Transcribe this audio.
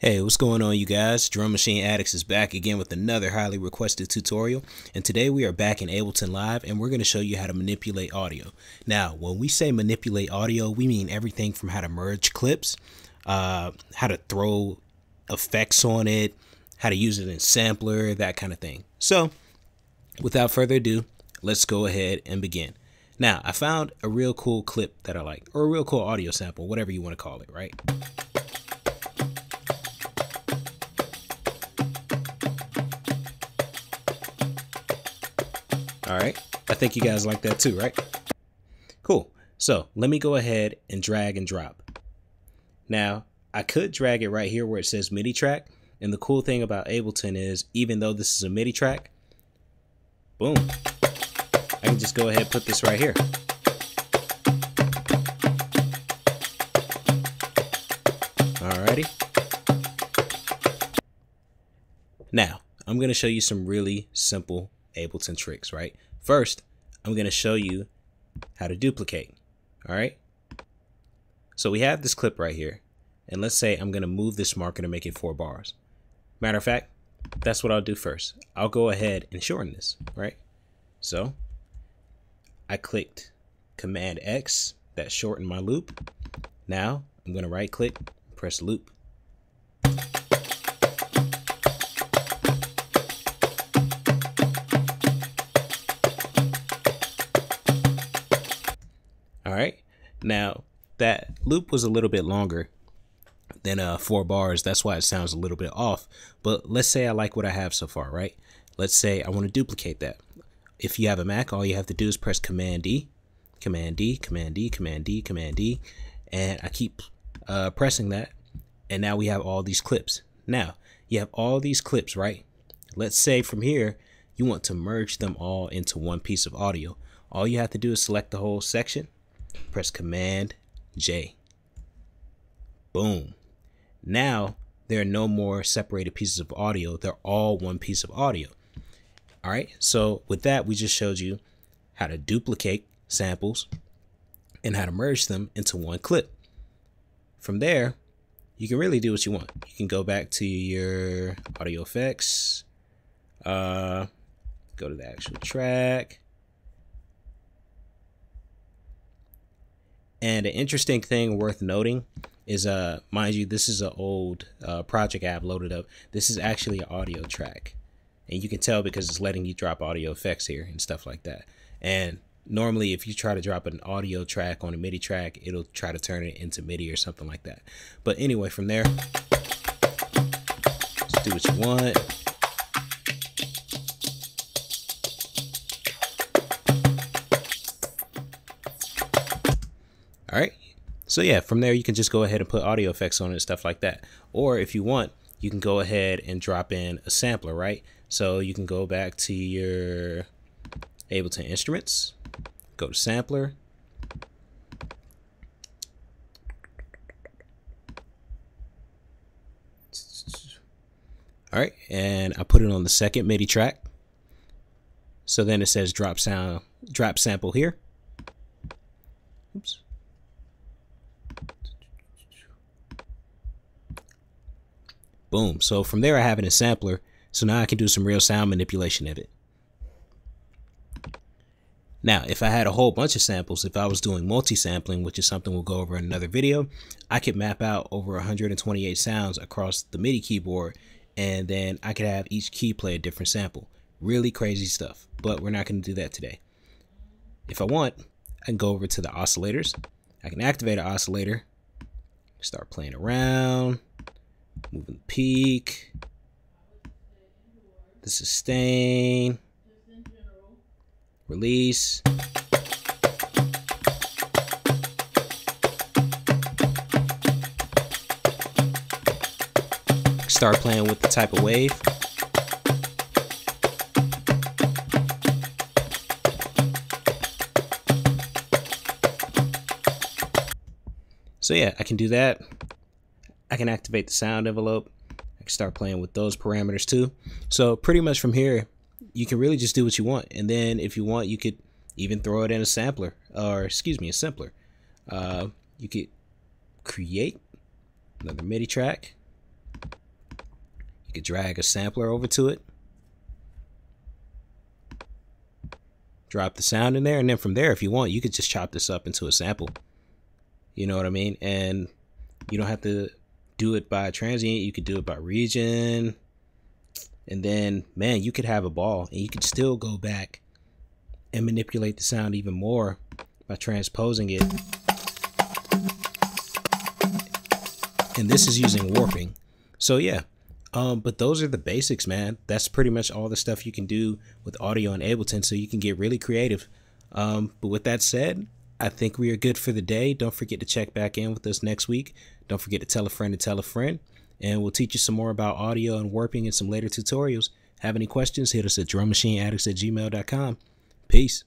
Hey, what's going on you guys? Drum Machine Addicts is back again with another highly requested tutorial and today we are back in Ableton Live and we're going to show you how to manipulate audio. Now, when we say manipulate audio, we mean everything from how to merge clips, uh, how to throw effects on it, how to use it in sampler, that kind of thing. So, without further ado, let's go ahead and begin. Now, I found a real cool clip that I like, or a real cool audio sample, whatever you want to call it, right? All right. I think you guys like that too, right? Cool. So let me go ahead and drag and drop. Now, I could drag it right here where it says MIDI track. And the cool thing about Ableton is even though this is a MIDI track, boom, I can just go ahead and put this right here. Alrighty. Now, I'm going to show you some really simple Ableton tricks, right? First, I'm going to show you how to duplicate, all right? So we have this clip right here, and let's say I'm going to move this marker to make it four bars. Matter of fact, that's what I'll do first. I'll go ahead and shorten this, right? So I clicked Command X, that shortened my loop. Now I'm going to right click, press loop. All right. Now that loop was a little bit longer than uh, four bars. That's why it sounds a little bit off. But let's say I like what I have so far, right? Let's say I want to duplicate that. If you have a Mac, all you have to do is press Command D, Command D, Command D, Command D, Command D, and I keep uh, pressing that. And now we have all these clips. Now you have all these clips, right? Let's say from here, you want to merge them all into one piece of audio. All you have to do is select the whole section press Command J. Boom. Now there are no more separated pieces of audio. They're all one piece of audio. All right. So with that, we just showed you how to duplicate samples and how to merge them into one clip. From there, you can really do what you want. You can go back to your audio effects, uh, go to the actual track, And an interesting thing worth noting is, uh, mind you, this is an old uh, project app loaded up. This is actually an audio track. And you can tell because it's letting you drop audio effects here and stuff like that. And normally if you try to drop an audio track on a MIDI track, it'll try to turn it into MIDI or something like that. But anyway, from there, just do what you want. All right. So yeah, from there you can just go ahead and put audio effects on it and stuff like that. Or if you want, you can go ahead and drop in a sampler, right? So you can go back to your Ableton Instruments, go to Sampler. All right, and I put it on the second MIDI track. So then it says drop sound, drop sample here. Oops. Boom. So from there, I have it in sampler. So now I can do some real sound manipulation of it. Now, if I had a whole bunch of samples, if I was doing multi-sampling, which is something we'll go over in another video, I could map out over 128 sounds across the MIDI keyboard, and then I could have each key play a different sample. Really crazy stuff, but we're not going to do that today. If I want, I can go over to the oscillators. I can activate an oscillator, start playing around, moving peak, the sustain, release. Start playing with the type of wave. So yeah, I can do that. I can activate the sound envelope. I can start playing with those parameters too. So pretty much from here, you can really just do what you want. And then if you want, you could even throw it in a sampler or excuse me, a Simpler. Uh, you could create another MIDI track. You could drag a sampler over to it. Drop the sound in there, and then from there, if you want, you could just chop this up into a sample. You know what I mean? And you don't have to do it by transient. You could do it by region. And then, man, you could have a ball and you could still go back and manipulate the sound even more by transposing it. And this is using warping. So yeah, um, but those are the basics, man. That's pretty much all the stuff you can do with audio in Ableton, so you can get really creative. Um, but with that said, I think we are good for the day. Don't forget to check back in with us next week. Don't forget to tell a friend to tell a friend, and we'll teach you some more about audio and warping in some later tutorials. Have any questions? Hit us at drummachineaddicts at gmail.com. Peace.